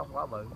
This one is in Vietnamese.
không? Quá bự.